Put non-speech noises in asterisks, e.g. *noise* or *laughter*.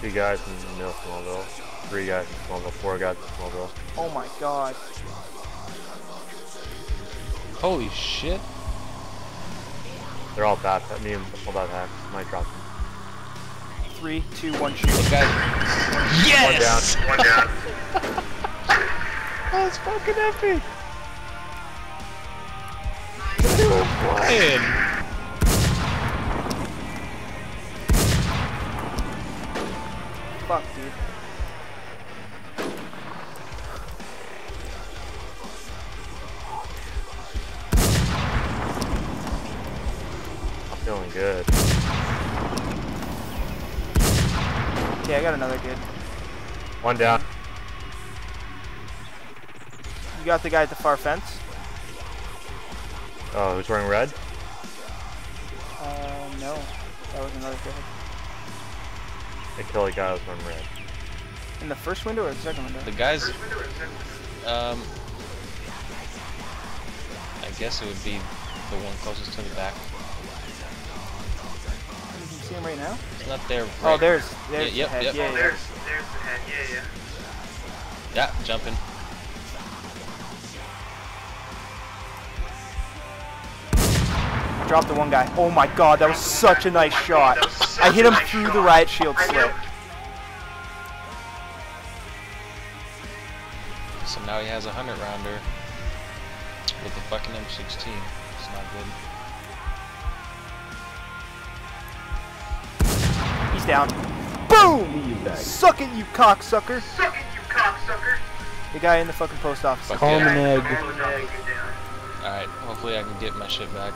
two guys in Middle Smallville, three guys in Smallville, four guys in Smallville. Oh my god. Holy shit. They're all bad. I mean, all bad hacks. Might drop them. Three, two, one, shoot. The guy. Yes! One down. One down. *laughs* That's fucking epic. They were Fuck, dude. I'm feeling good. Okay, I got another good. One down. You got the guy at the far fence? Oh, who's wearing red? Uh, no. That was another good. I kill a guy who's wearing red. In the first window or the second window? The guys. Um. I guess it would be the one closest to the back. You can see him right now? It's not there. Oh, right- there's, there's yep, the head. yep. Yeah, Oh, yeah. There's, there's the head. Yeah, yeah. Yeah, jumping. Dropped the one guy. Oh my god, that was such a nice shot. That was such I hit him through the shot. riot shield I slit. So now he has a hundred rounder with the fucking M16. It's not good. He's down. Boom! Suck it, you cocksucker! Suck it, you cocksucker. The guy in the fucking post office. Fuck Call him yeah. an egg. All the dog you down. Alright, hopefully I can get my shit back.